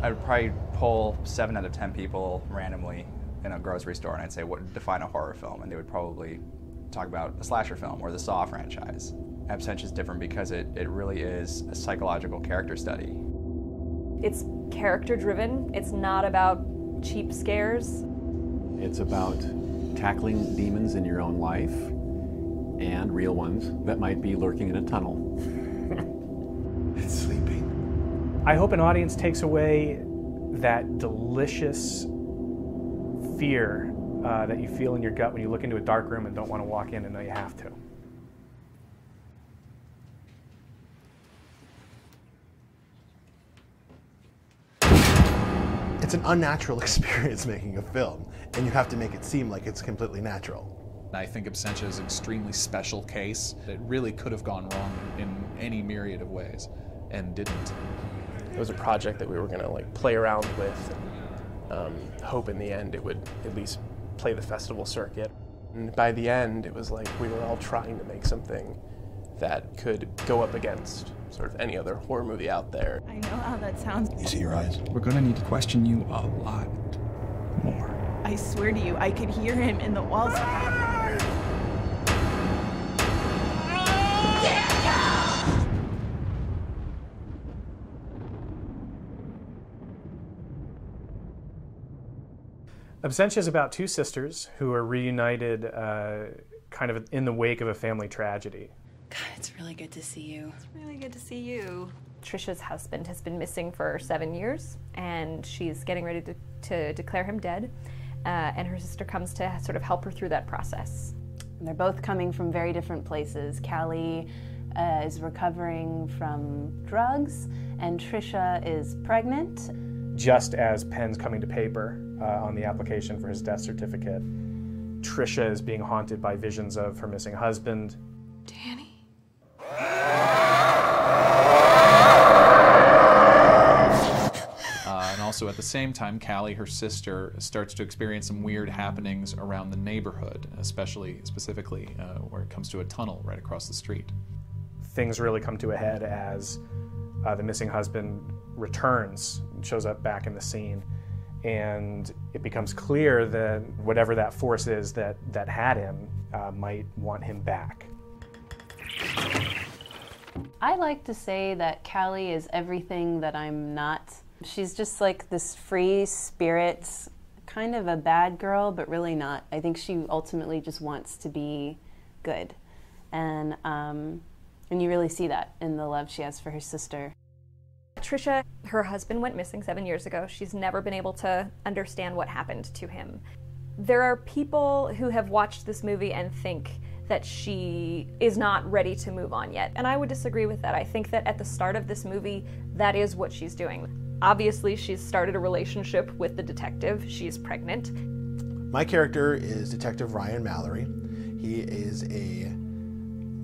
I'd probably pull seven out of ten people randomly in a grocery store and I'd say, what define a horror film? And they would probably talk about a slasher film or the Saw franchise. Absentia is different because it, it really is a psychological character study. It's character driven, it's not about cheap scares. It's about tackling demons in your own life and real ones that might be lurking in a tunnel. I hope an audience takes away that delicious fear uh, that you feel in your gut when you look into a dark room and don't want to walk in and know you have to. It's an unnatural experience making a film, and you have to make it seem like it's completely natural. I think Absentia is an extremely special case. It really could have gone wrong in any myriad of ways, and didn't. It was a project that we were going to like play around with, and um, hope in the end it would at least play the festival circuit. And by the end, it was like we were all trying to make something that could go up against sort of any other horror movie out there. I know how that sounds. You see your eyes? We're gonna need to question you a lot more. I swear to you, I could hear him in the walls. Absentia is about two sisters who are reunited uh, kind of in the wake of a family tragedy. God, it's really good to see you. It's really good to see you. Trisha's husband has been missing for seven years, and she's getting ready to, to declare him dead. Uh, and her sister comes to sort of help her through that process. They're both coming from very different places. Callie uh, is recovering from drugs, and Trisha is pregnant. Just as pen's coming to paper uh, on the application for his death certificate, Trisha is being haunted by visions of her missing husband. Danny? Uh, and also at the same time, Callie, her sister, starts to experience some weird happenings around the neighborhood, especially specifically uh, where it comes to a tunnel right across the street. Things really come to a head as uh, the missing husband returns, shows up back in the scene, and it becomes clear that whatever that force is that, that had him uh, might want him back. I like to say that Callie is everything that I'm not. She's just like this free spirit, kind of a bad girl, but really not. I think she ultimately just wants to be good. And, um, and you really see that in the love she has for her sister. Trisha, her husband went missing seven years ago. She's never been able to understand what happened to him. There are people who have watched this movie and think that she is not ready to move on yet. And I would disagree with that. I think that at the start of this movie, that is what she's doing. Obviously, she's started a relationship with the detective. She's pregnant. My character is Detective Ryan Mallory. He is a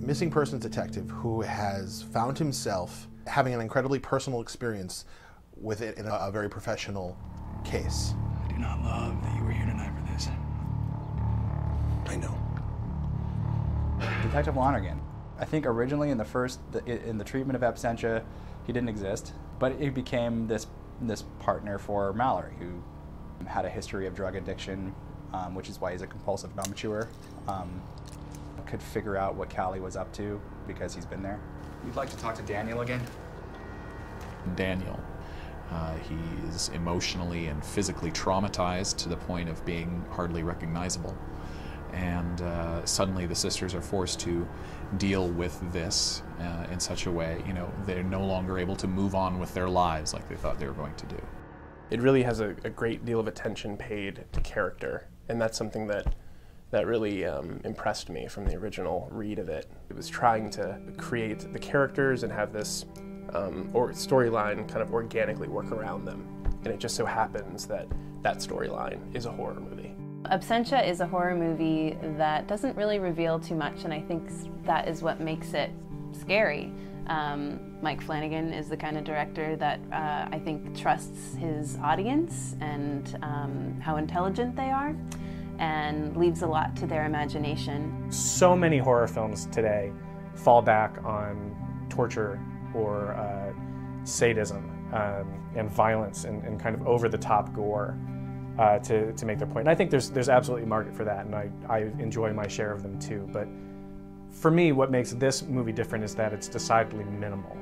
missing persons detective who has found himself having an incredibly personal experience with it in a, a very professional case. I do not love that you were here tonight for this. I know. Detective Lonergan. I think originally in the first, in the treatment of absentia, he didn't exist, but he became this this partner for Mallory, who had a history of drug addiction, um, which is why he's a compulsive gum chewer. Um, could figure out what Callie was up to because he's been there. You'd like to talk to Daniel again? Daniel. Uh, is emotionally and physically traumatized to the point of being hardly recognizable. And uh, suddenly the sisters are forced to deal with this uh, in such a way, you know, they're no longer able to move on with their lives like they thought they were going to do. It really has a, a great deal of attention paid to character, and that's something that that really um, impressed me from the original read of it. It was trying to create the characters and have this um, or storyline kind of organically work around them. And it just so happens that that storyline is a horror movie. Absentia is a horror movie that doesn't really reveal too much, and I think that is what makes it scary. Um, Mike Flanagan is the kind of director that uh, I think trusts his audience and um, how intelligent they are and leaves a lot to their imagination. So many horror films today fall back on torture or uh, sadism. um, and violence and, and, kind of over the top gore uh, to, to make their point. And I think there's, there's absolutely a market for that, and I, I enjoy my share of them too. But for me, what makes this movie different is that it's decidedly minimal.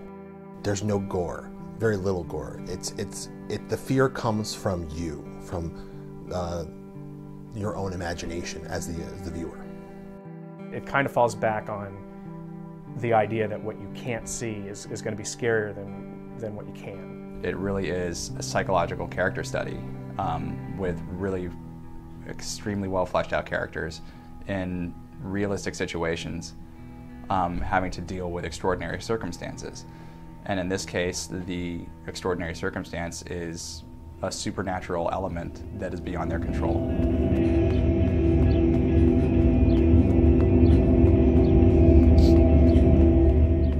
There's no gore, very little gore. It's, it's, it, the fear comes from you, from uh, your own imagination as the, as the viewer. It kind of falls back on the idea that what you can't see is, is going to be scarier than, than what you can. It really is a psychological character study um, with really extremely well fleshed out characters in realistic situations um, having to deal with extraordinary circumstances. And in this case, the extraordinary circumstance is a supernatural element that is beyond their control.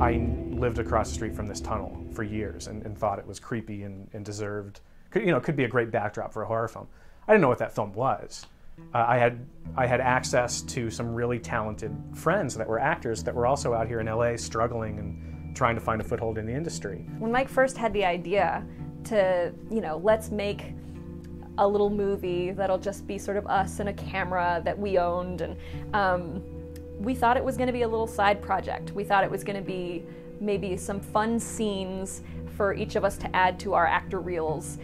I lived across the street from this tunnel for years and, and thought it was creepy and, and deserved, could, you know, could be a great backdrop for a horror film. I didn't know what that film was. Uh, I had I had access to some really talented friends that were actors that were also out here in LA struggling and trying to find a foothold in the industry. When Mike first had the idea to, you know, let's make a little movie that'll just be sort of us and a camera that we owned, and um, we thought it was going to be a little side project. We thought it was going to be maybe some fun scenes for each of us to add to our actor reels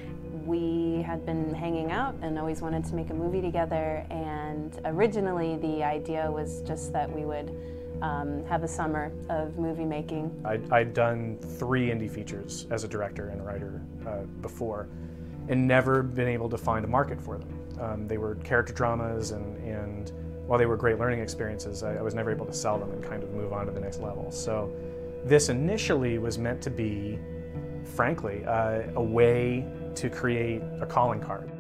we had been hanging out and always wanted to make a movie together. And originally, the idea was just that we would um, have a summer of movie making. I'd, I'd, done three indie features as a director and writer uh, before and never been able to find a market for them. Um, they were character dramas, and, and while they were great learning experiences, I, I was never able to sell them and kind of move on to the next level. So, this initially was meant to be, frankly, uh, a way to create a calling card.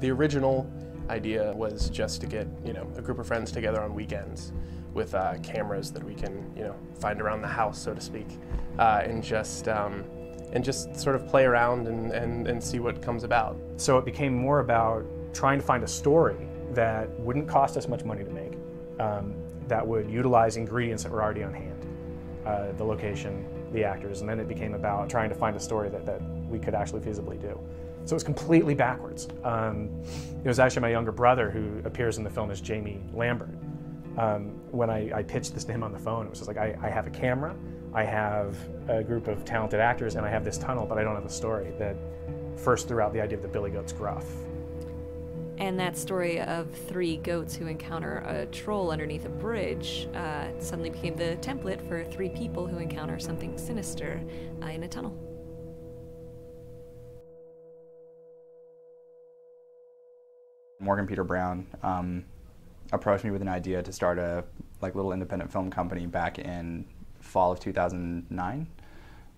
The original idea was just to get you know a group of friends together on weekends with uh, cameras that we can you know find around the house, so to speak, uh, and just um, and just sort of play around and, and, and see what comes about. So it became more about trying to find a story that wouldn't cost us much money to make, um, that would utilize ingredients that were already on hand, uh, the location, the actors, and then it became about trying to find a story that, that we could actually feasibly do. So it was completely backwards. Um, it was actually my younger brother who appears in the film as Jamie Lambert. Um, when I, I, pitched this to him on the phone, it was just like, I, I, have a camera, I have a group of talented actors, and I have this tunnel, but I don't have a story that first threw out the idea of the Billy Goat's gruff. And that story of three goats who encounter a troll underneath a bridge uh, suddenly became the template for three people who encounter something sinister uh, in a tunnel. Morgan Peter Brown um, approached me with an idea to start a like little independent film company back in fall of 2009,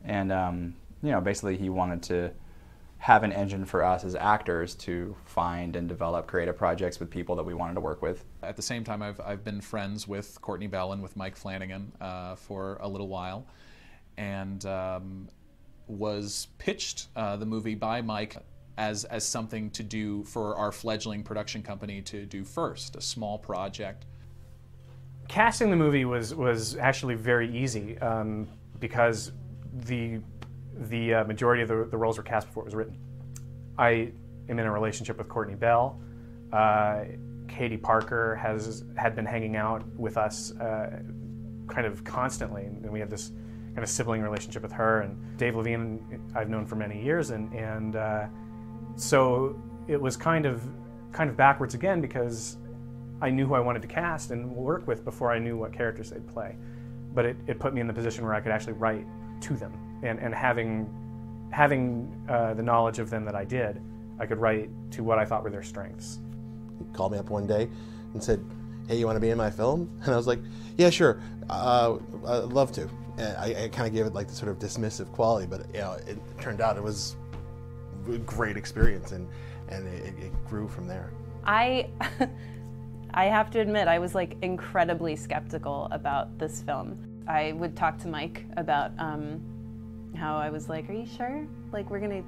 and um, you know basically he wanted to have an engine for us as actors to find and develop creative projects with people that we wanted to work with. At the same time, I've, I've been friends with Courtney Bell and with Mike Flanagan uh, for a little while, and um, was pitched uh, the movie by Mike as, as something to do for our fledgling production company to do first, a small project. Casting the movie was, was actually very easy um, because the, the uh, majority of the, the roles were cast before it was written. I am in a relationship with Courtney Bell. Uh, Katie Parker has had been hanging out with us uh, kind of constantly, and we have this kind of sibling relationship with her. And Dave Levine, I've known for many years, and and uh, so it was kind of kind of backwards again because I knew who I wanted to cast and work with before I knew what characters they'd play. But it, it put me in the position where I could actually write to them. And, and having, having uh, the knowledge of them that I did, I could write to what I thought were their strengths. He called me up one day and said, Hey, you want to be in my film? And I was like, Yeah, sure. Uh, I'd love to. And I, I kind of gave it like the sort of dismissive quality, but you know, it turned out it was great experience, and and it, it grew from there. I. I have to admit, I was like incredibly skeptical about this film. I would talk to Mike about um, how I was like, "Are you sure? Like, we're gonna?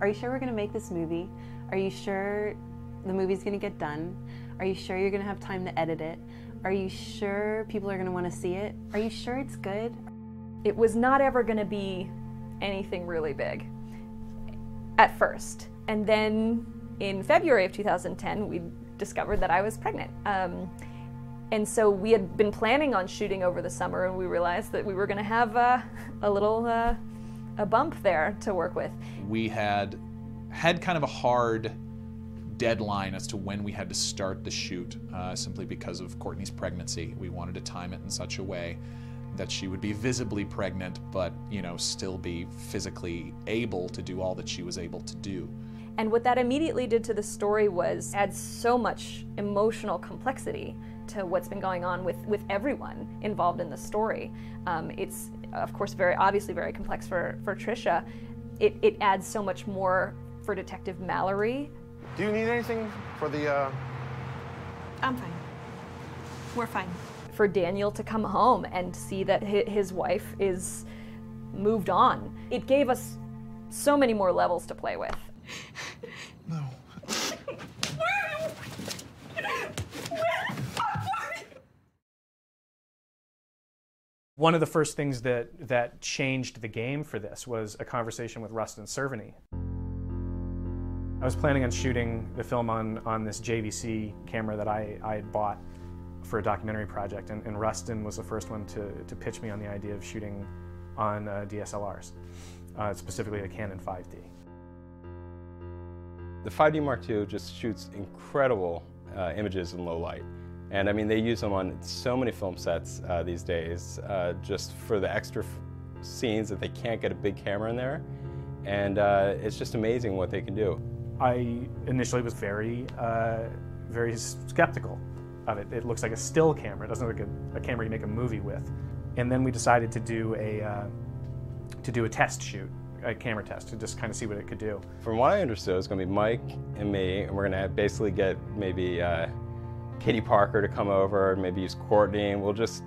Are you sure we're gonna make this movie? Are you sure the movie's gonna get done? Are you sure you're gonna have time to edit it? Are you sure people are gonna want to see it? Are you sure it's good?" It was not ever gonna be anything really big at first. And then in February of 2010, we discovered that I was pregnant. Um, and so we had been planning on shooting over the summer, and we realized that we were going to have uh, a little uh, a bump there to work with. We had had kind of a hard deadline as to when we had to start the shoot, uh, simply because of Courtney's pregnancy. We wanted to time it in such a way that she would be visibly pregnant, but you know, still be physically able to do all that she was able to do. And what that immediately did to the story was add so much emotional complexity to what's been going on with, with everyone involved in the story. Um, it's, of course, very obviously very complex for, for Trisha. It, it adds so much more for Detective Mallory. Do you need anything for the, uh... I'm fine. We're fine. For Daniel to come home and see that his wife is moved on. It gave us so many more levels to play with. No. One of the first things that, that changed the game for this was a conversation with Rustin Cerveny. I was planning on shooting the film on, on this JVC camera that I, I had bought for a documentary project, and, and Rustin was the first one to, to pitch me on the idea of shooting on uh, DSLRs, uh, specifically a Canon 5D. The 5D Mark II just shoots incredible uh, images in low light. And I mean, they use them on so many film sets uh, these days, uh, just for the extra scenes that they can't get a big camera in there. And uh, it's just amazing what they can do. I initially was very, uh, very skeptical of it. It looks like a still camera. It doesn't look like a, a camera you make a movie with. And then we decided to do a, uh, to do a test shoot a camera test to just kind of see what it could do. From what I understood, it's going to be Mike and me, and we're going to basically get maybe uh, Katie Parker to come over maybe use Courtney, and we'll just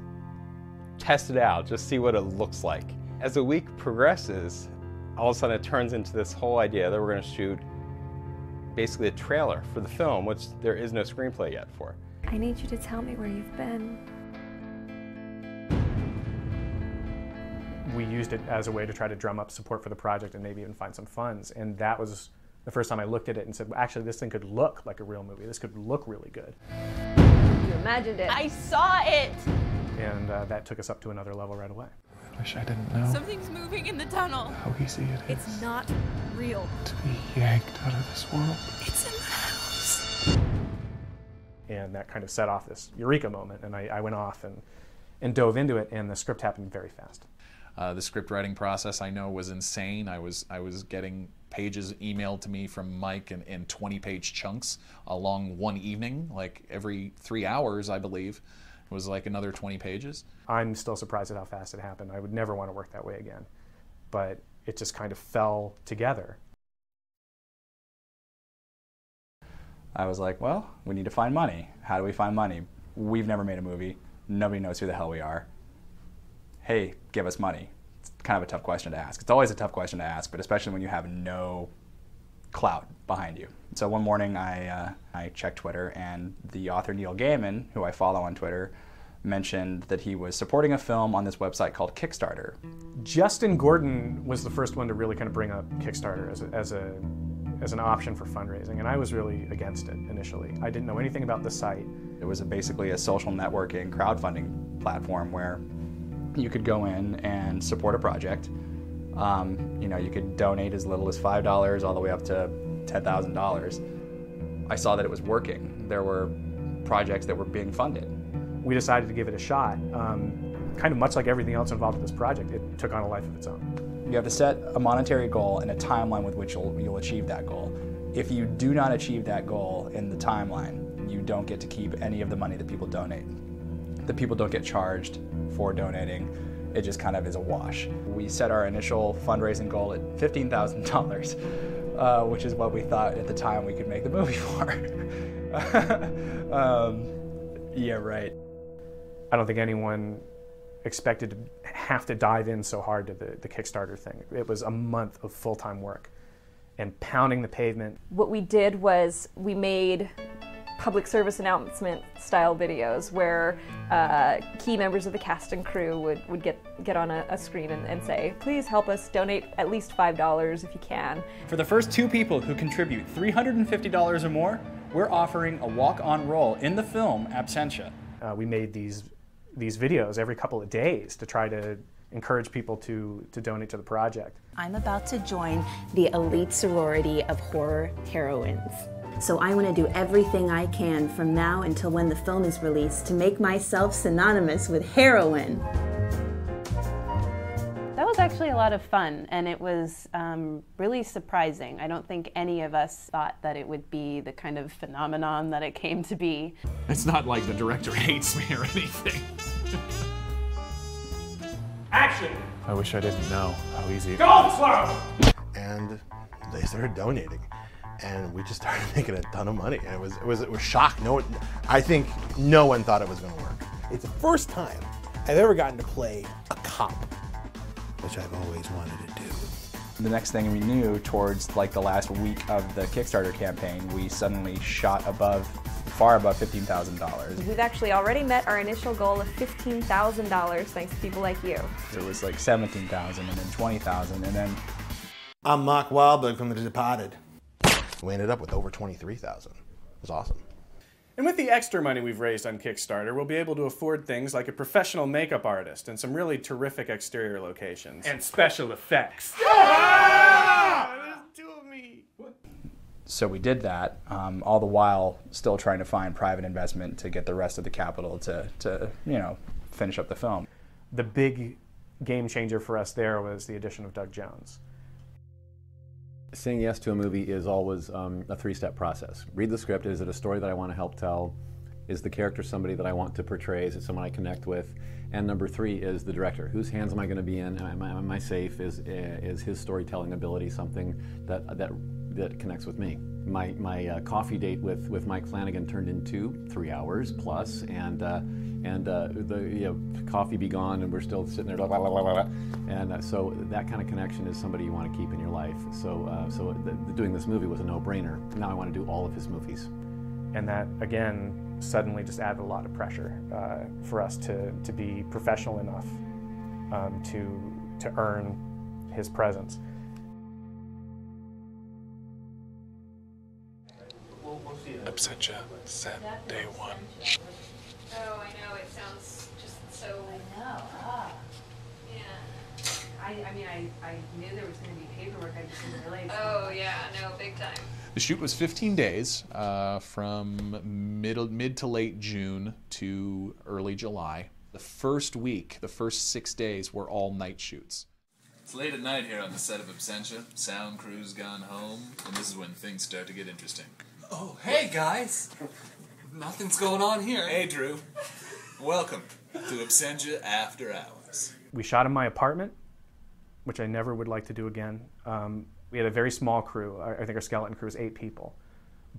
test it out, just see what it looks like. As the week progresses, all of a sudden it turns into this whole idea that we're going to shoot basically a trailer for the film, which there is no screenplay yet for. I need you to tell me where you've been. We used it as a way to try to drum up support for the project and maybe even find some funds. And that was the first time I looked at it and said, well, actually, this thing could look like a real movie. This could look really good. You imagined it. I saw it! And uh, that took us up to another level right away. I wish I didn't know Something's moving in the tunnel. how easy it is It's not real. to be yanked out of this world. It's in the house. And that kind of set off this eureka moment. And I, I went off and, and dove into it, and the script happened very fast. Uh, the script writing process I know was insane. I was I was getting pages emailed to me from Mike in, in 20 page chunks along one evening, like every three hours, I believe. It was like another 20 pages. I'm still surprised at how fast it happened. I would never want to work that way again. But it just kind of fell together. I was like, well, we need to find money. How do we find money? We've never made a movie. Nobody knows who the hell we are. Hey, give us money. It's kind of a tough question to ask. It's always a tough question to ask, but especially when you have no clout behind you. So one morning I, uh, I checked Twitter and the author Neil Gaiman, who I follow on Twitter, mentioned that he was supporting a film on this website called Kickstarter. Justin Gordon was the first one to really kind of bring up Kickstarter as a, as a as an option for fundraising, and I was really against it initially. I didn't know anything about the site. It was a, basically a social networking crowdfunding platform where you could go in and support a project. Um, you know, you could donate as little as five dollars all the way up to ten thousand dollars. I saw that it was working. There were projects that were being funded. We decided to give it a shot. Um, kind of much like everything else involved with this project, it took on a life of its own. You have to set a monetary goal and a timeline with which you'll, you'll achieve that goal. If you do not achieve that goal in the timeline, you don't get to keep any of the money that people donate. The people don't get charged for donating. It just kind of is a wash. We set our initial fundraising goal at $15,000, uh, which is what we thought at the time we could make the movie for. um, yeah, right. I don't think anyone expected to have to dive in so hard to the, the Kickstarter thing. It was a month of full time work and pounding the pavement. What we did was we made public service announcement style videos where uh, key members of the cast and crew would, would get, get on a, a screen and, and say, please help us donate at least $5 if you can. For the first two people who contribute $350 or more, we're offering a walk-on role in the film Absentia. Uh, we made these these videos every couple of days to try to encourage people to to donate to the project. I'm about to join the elite sorority of horror heroines. So I want to do everything I can from now until when the film is released to make myself synonymous with heroine. That was actually a lot of fun, and it was um, really surprising. I don't think any of us thought that it would be the kind of phenomenon that it came to be. It's not like the director hates me or anything. I wish I didn't know how easy. Go slow! And they started donating, and we just started making a ton of money. And it was it was it was shock. No one, I think no one thought it was going to work. It's the first time I've ever gotten to play a cop, which I've always wanted to do. The next thing we knew, towards like the last week of the Kickstarter campaign, we suddenly shot above, far above $15,000. We've actually already met our initial goal of $15,000 thanks to people like you. It was like 17,000 and then 20,000 and then I'm Mark Wahlberg from The Departed. We ended up with over 23,000. It was awesome. And with the extra money we've raised on Kickstarter, we'll be able to afford things like a professional makeup artist and some really terrific exterior locations. And special effects. so we did that, um, all the while still trying to find private investment to get the rest of the capital to, to you know, finish up the film. The big game changer for us there was the addition of Doug Jones. Saying yes to a movie is always um, a three-step process. Read the script. Is it a story that I want to help tell? Is the character somebody that I want to portray? Is it someone I connect with? And number three is the director. Whose hands am I going to be in? Am I, am I safe? Is is his storytelling ability something that that that connects with me? My my uh, coffee date with with Mike Flanagan turned into three hours plus, and uh, and uh, the you know, coffee be gone, and we're still sitting there, blah, blah, blah, and uh, so that kind of connection is somebody you want to keep in your life. So uh, so the, doing this movie was a no-brainer. Now I want to do all of his movies, and that again suddenly just added a lot of pressure uh, for us to to be professional enough um, to to earn his presence. Absentia, set day one. Oh, I know. It sounds just so. I know. Ah. Yeah. I, I mean, I, I knew there was going to be paperwork. I just didn't realize. Oh yeah, no, big time. The shoot was 15 days uh, from mid, mid to late June to early July. The first week, the first six days were all night shoots. It's late at night here on the set of Absentia. Sound crew's gone home, and this is when things start to get interesting. Oh, hey guys! Nothing's going on here. Hey, Drew. Welcome to Absentia After Hours. We shot in my apartment, which I never would like to do again. Um, we had a very small crew. I think our skeleton crew was eight people,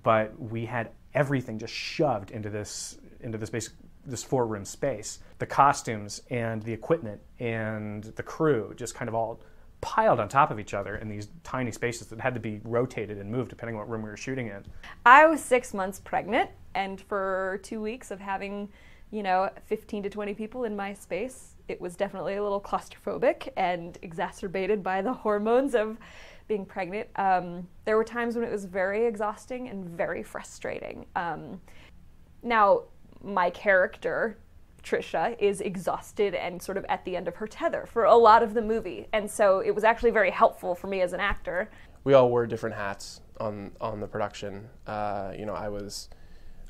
but we had everything just shoved into this into this basic this four room space. The costumes and the equipment and the crew just kind of all piled on top of each other in these tiny spaces that had to be rotated and moved depending on what room we were shooting in. I was six months pregnant, and for two weeks of having, you know, 15 to 20 people in my space, it was definitely a little claustrophobic and exacerbated by the hormones of being pregnant. Um, there were times when it was very exhausting and very frustrating. Um, now, my character, Trisha, is exhausted and sort of at the end of her tether for a lot of the movie. And so it was actually very helpful for me as an actor. We all wore different hats on, on the production. Uh, you know, I was.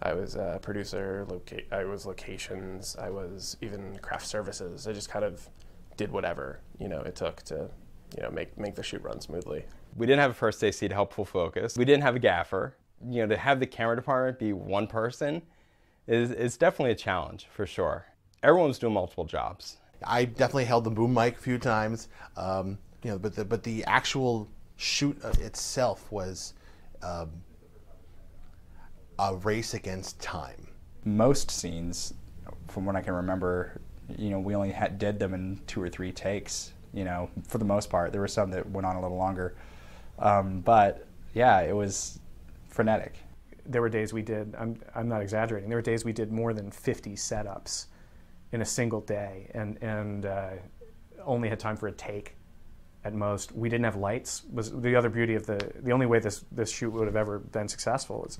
I was a producer, loca- I was locations, I was even craft services. I just kind of did whatever, you know, it took to you know, make, make the shoot run smoothly. We didn't have a first AC to help full focus. We didn't have a gaffer. You know, to have the camera department be one person is, is definitely a challenge for sure. Everyone was doing multiple jobs. I definitely held the boom mic a few times, um, you know, but the, but the actual shoot itself was um, a race against time. Most scenes, from what I can remember, you know, we only had, did them in two or three takes you know, for the most part. There were some that went on a little longer. Um, but yeah, it was frenetic. there were days we did, I'm, I'm not exaggerating, there were days we did more than 50 setups in a single day and, and uh, only had time for a take at most. We didn't have lights. Was the other beauty of the the only way this this shoot would have ever been successful is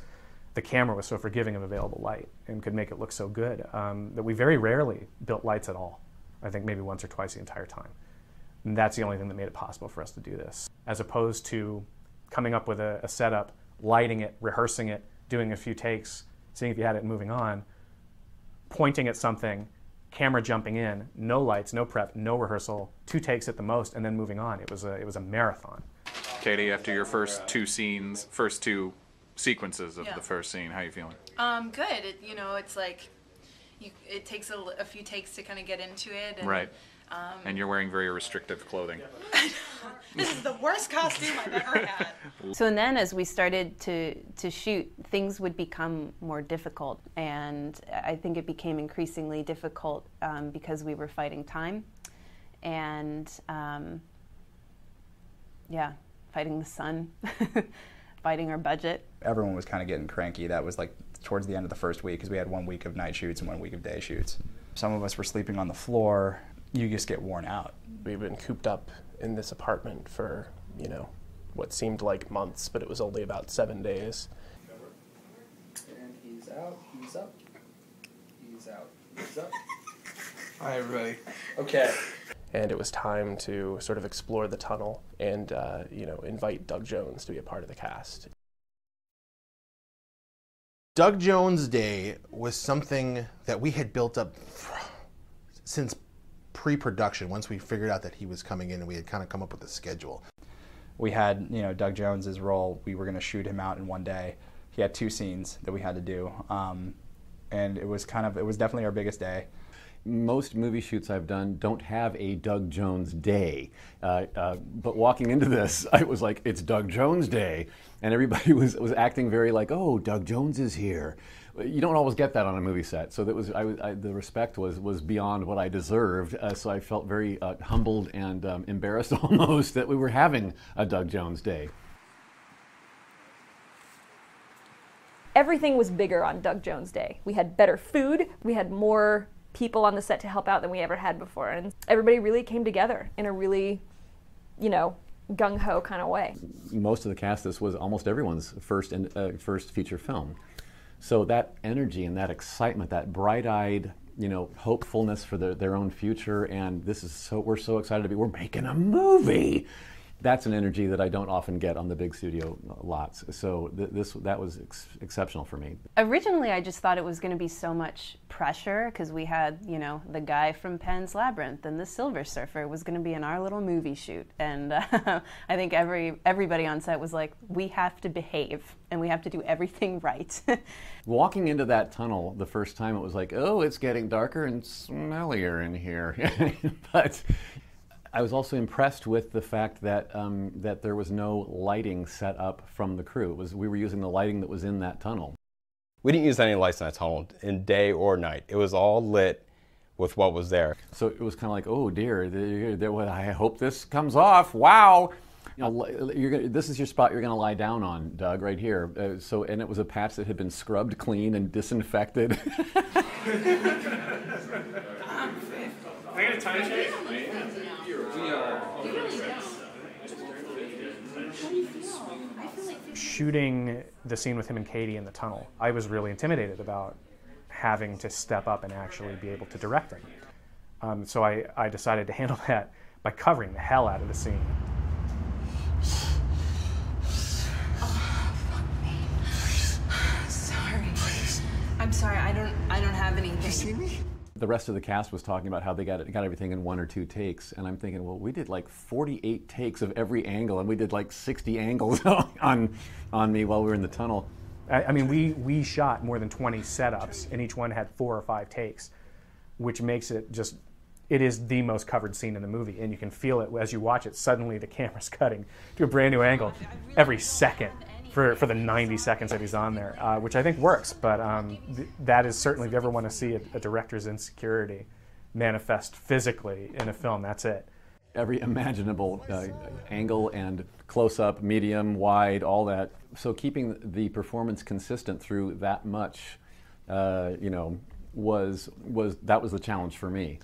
the camera was so forgiving of available light and could make it look so good um, that we very rarely built lights at all. I think maybe once or twice the entire time. And that's the only thing that made it possible for us to do this, as opposed to coming up with a, a setup, lighting it, rehearsing it, doing a few takes, seeing if you had it, moving on, pointing at something camera jumping in, no lights, no prep, no rehearsal, two takes at the most, and then moving on. It was a, it was a marathon. Katie, after your first two scenes, first two sequences of Yeah. the first scene, how are you feeling? Um, good. It, you know, it's like you, it takes a few takes to kind of get into it. And, right. Um, and you're wearing very restrictive clothing. this is the worst costume I've ever had. So then as we started to, to shoot, things would become more difficult. And I think it became increasingly difficult um, because we were fighting time and, um, yeah, fighting the sun, fighting our budget. Everyone was kind of getting cranky. That was like towards the end of the first week because we had one week of night shoots and one week of day shoots. Some of us were sleeping on the floor. You just get worn out. We've been cooped up in this apartment for, you know, what seemed like months, but it was only about seven days. And he's out, he's up, he's out, he's up. Hi, everybody. Okay. And it was time to sort of explore the tunnel and, uh, you know, invite Doug Jones to be a part of the cast. Doug Jones Day was something that we had built up since pre-production. Once we figured out that he was coming in, and we had kind of come up with a schedule. We had, you know, Doug Jones's role. We were going to shoot him out in one day. He had two scenes that we had to do, um, and it was kind of, it was definitely our biggest day. Most movie shoots I've done don't have a Doug Jones day. Uh, uh, but walking into this, I was like, it's Doug Jones Day. And everybody was, was acting very like, oh, Doug Jones is here. You don't always get that on a movie set. So that was, I, I, the respect was, was beyond what I deserved. Uh, so I felt very uh, humbled and um, embarrassed almost that we were having a Doug Jones Day. Everything was bigger on Doug Jones Day. We had better food, we had more people on the set to help out than we ever had before, and everybody really came together in a really, you know, gung ho kind of way. most of the cast this was almost everyone's first and uh, first feature film so that energy and that excitement that bright-eyed you know hopefulness for their, their own future and this is so we're so excited to be we're making a movie that's an energy that I don't often get on the big studio lots. So th- this that was ex- exceptional for me. Originally, I just thought it was going to be so much pressure because we had, you know, the guy from Pan's Labyrinth and the Silver Surfer was going to be in our little movie shoot, and uh, I think every everybody on set was like, we have to behave and we have to do everything right. Walking into that tunnel the first time, it was like, oh, it's getting darker and smellier in here. but I was also impressed with the fact that um, that there was no lighting set up from the crew. It was we were using the lighting that was in that tunnel. We didn't use any lights in that tunnel in day or night. It was all lit with what was there. So it was kind of like, oh dear, there- there- I hope this comes off. Wow. You know, you're gonna, this is your spot you're going to lie down on, Doug, right here. Uh, so, and it was a patch that had been scrubbed clean and disinfected. I got a time check. Shooting the scene with him and Katie in the tunnel, I was really intimidated about having to step up and actually be able to direct him. Um, so I, I decided to handle that by covering the hell out of the scene. Sorry. I'm sorry. I don't. I don't have anything. You see me? the rest of the cast was talking about how they got it, got everything in one or two takes, and I'm thinking, well, we did like 48 takes of every angle, and we did like 60 angles on on me while we were in the tunnel. I, I mean, we, we shot more than 20 setups, and each one had four or five takes, which makes it just, it is the most covered scene in the movie. And you can feel it as you watch it. Suddenly, the camera's cutting to a brand new angle every second for, for the 90 seconds that he's on there, uh, which I think works. But um, th- that is certainly, if you ever want to see a, a director's insecurity manifest physically in a film, that's it. every imaginable uh, angle and close up, medium, wide, all that. So keeping the performance consistent through that much, uh, you know, was was that was the challenge for me.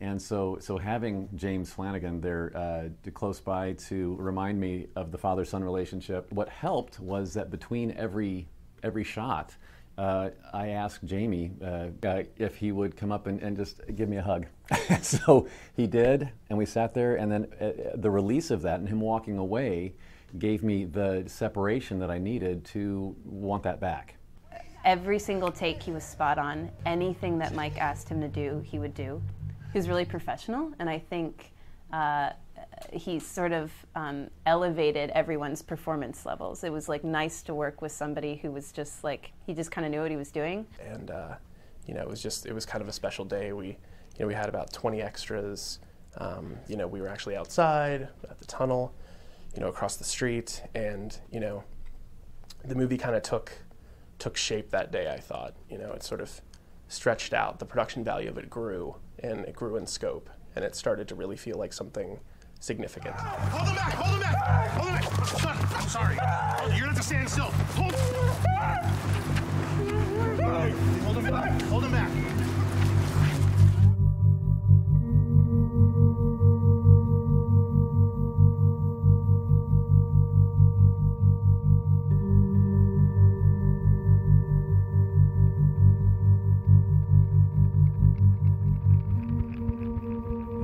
And so, so having James Flanagan there uh, close by to remind me of the father-son relationship, what helped was that between every every shot, uh, I asked Jamie uh, uh, if he would come up and, and just give me a hug. so he did, and we sat there, and then uh, the release of that and him walking away gave me the separation that I needed to want that back. Every single take, he was spot on. Anything that Mike asked him to do, he would do. Was really professional, and I think uh, he sort of um, elevated everyone's performance levels. It was like nice to work with somebody who was just like he just kind of knew what he was doing. And uh, you know, it was just it was kind of a special day. We you know we had about 20 extras. Um, you know, we were actually outside at the tunnel, you know, across the street, and you know, the movie kind of took took shape that day. I thought, you know, it sort of stretched out. The production value of it grew, and it grew in scope, and it started to really feel like something significant. Hold him back! Hold him back! Hold him back! Sorry. You're gonna have to stand still. Hold. Hold back! Hold back!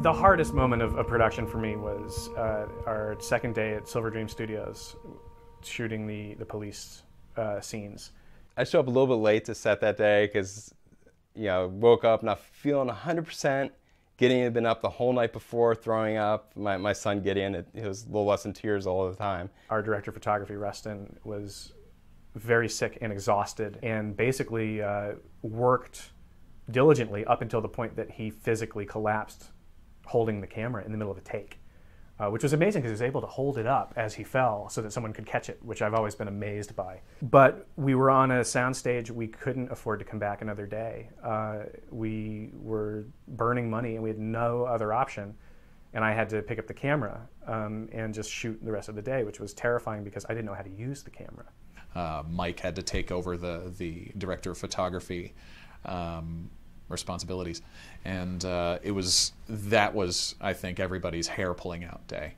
The hardest moment of, of, production for me was uh, our second day at Silver Dream Studios, shooting the the police uh, scenes. I showed up a little bit late to set that day because, you know, woke up not feeling 100%. Gideon had been up the whole night before, throwing up. My, my son Gideon, he was a little less than two years old at the time. Our director of photography, Rustin, was very sick and exhausted, and basically uh, worked diligently up until the point that he physically collapsed holding the camera in the middle of a take, uh, which was amazing because he was able to hold it up as he fell so that someone could catch it, which I've always been amazed by. But we were on a soundstage we couldn't afford to come back another day. Uh, we were burning money and we had no other option. And I had to pick up the camera um, and just shoot the rest of the day, which was terrifying because I didn't know how to use the camera. Uh, Mike had to take over the the director of photography um, responsibilities, and uh, it was that was I think everybody's hair pulling out day.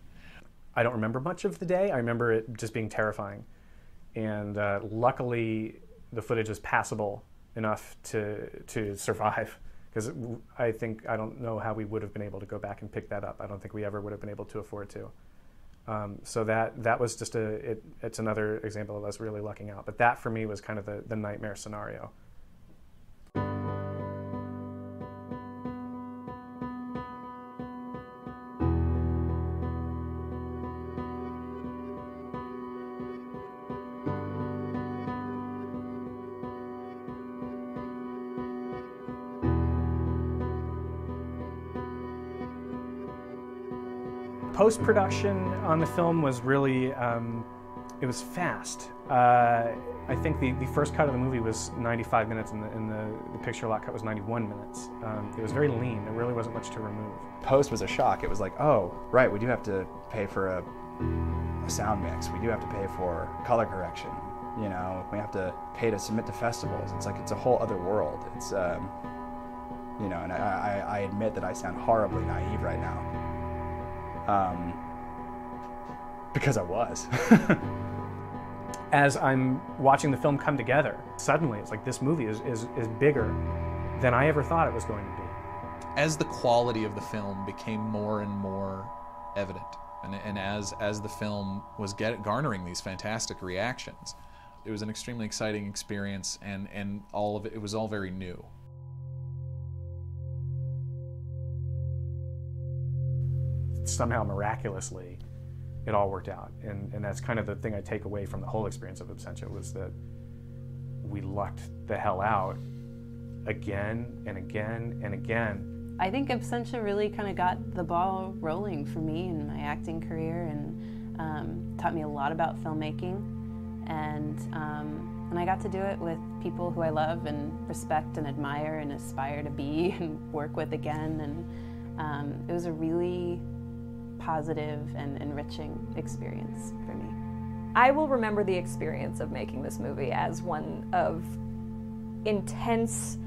I don't remember much of the day. I remember it just being terrifying, and uh, luckily the footage was passable enough to to survive. Because I think I don't know how we would have been able to go back and pick that up. I don't think we ever would have been able to afford to. Um, so that that was just a it, it's another example of us really lucking out. But that for me was kind of the, the nightmare scenario. Post production on the film was really um, it was fast. Uh, I think the, the first cut of the movie was 95 minutes, and the, and the, the picture lock cut was 91 minutes. Um, it was very lean. There really wasn't much to remove. Post was a shock. It was like, oh, right, we do have to pay for a, a sound mix. We do have to pay for color correction. You know, we have to pay to submit to festivals. It's like it's a whole other world. It's, um, you know, and I, I, I admit that I sound horribly naive right now um, because I was. As I'm watching the film come together, suddenly it's like this movie is, is, is bigger than I ever thought it was going to be. As the quality of the film became more and more evident, and, and as, as the film was get, garnering these fantastic reactions, it was an extremely exciting experience, and, and all of it, it was all very new. Somehow miraculously it all worked out. And, and that's kind of the thing I take away from the whole experience of Absentia was that we lucked the hell out again and again and again. I think Absentia really kind of got the ball rolling for me in my acting career and um, taught me a lot about filmmaking. And, um, and I got to do it with people who I love and respect and admire and aspire to be and work with again. And um, it was a really positive and enriching experience for me. I will remember the experience of making this movie as one of intense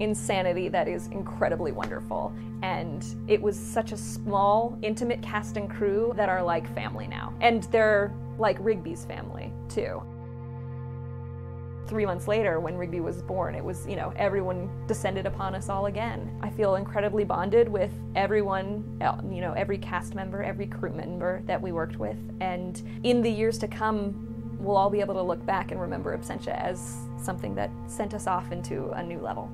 insanity that is incredibly wonderful. And it was such a small, intimate cast and crew that are like family now. And they're like Rigby's family, too. Three months later, when Rigby was born, it was, you know, everyone descended upon us all again. I feel incredibly bonded with everyone, you know, every cast member, every crew member that we worked with. And in the years to come, we'll all be able to look back and remember Absentia as something that sent us off into a new level.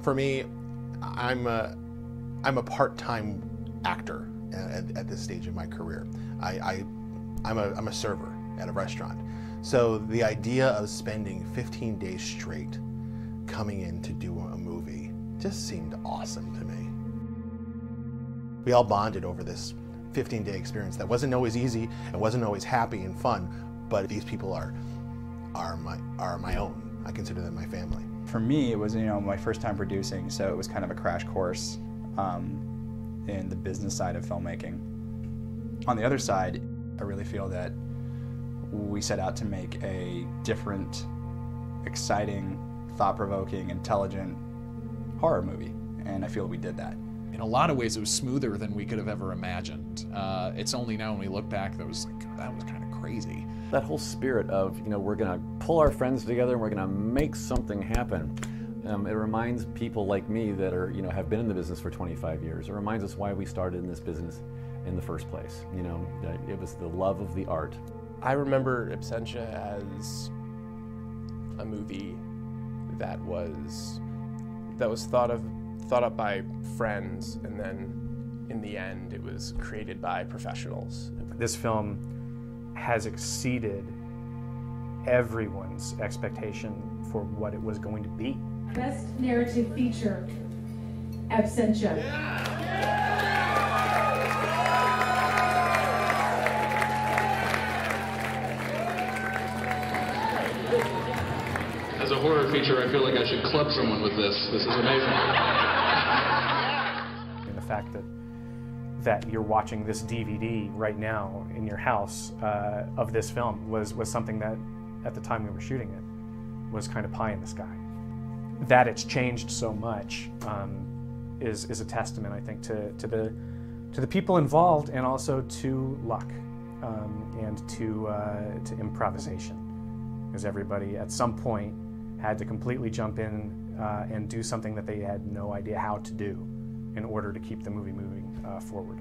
For me, I'm a, I'm a part-time actor at, at this stage of my career. I, I, I'm, a, I'm a server at a restaurant. So the idea of spending 15 days straight coming in to do a movie just seemed awesome to me. We all bonded over this 15 day experience that wasn't always easy and wasn't always happy and fun, but these people are, are, my, are my own. I consider them my family. For me, it was you know my first time producing, so it was kind of a crash course um, in the business side of filmmaking. On the other side, I really feel that we set out to make a different, exciting, thought provoking, intelligent horror movie. And I feel we did that. In a lot of ways, it was smoother than we could have ever imagined. Uh, it's only now when we look back that was like, that was kind of crazy. That whole spirit of, you know, we're going to pull our friends together and we're going to make something happen. Um, it reminds people like me that are, you know, have been in the business for 25 years. It reminds us why we started in this business in the first place. You know, it was the love of the art. I remember Absentia as a movie that was that was thought of thought up by friends and then in the end it was created by professionals. This film has exceeded everyone's expectation for what it was going to be. Best narrative feature, Absentia. As a horror feature, I feel like I should club someone with this. This is amazing. And the fact that that you're watching this DVD right now in your house uh, of this film was was something that, at the time we were shooting it, was kind of pie in the sky. That it's changed so much um, is is a testament, I think, to to the to the people involved and also to luck um, and to uh, to improvisation, because everybody at some point had to completely jump in uh, and do something that they had no idea how to do in order to keep the movie moving uh, forward.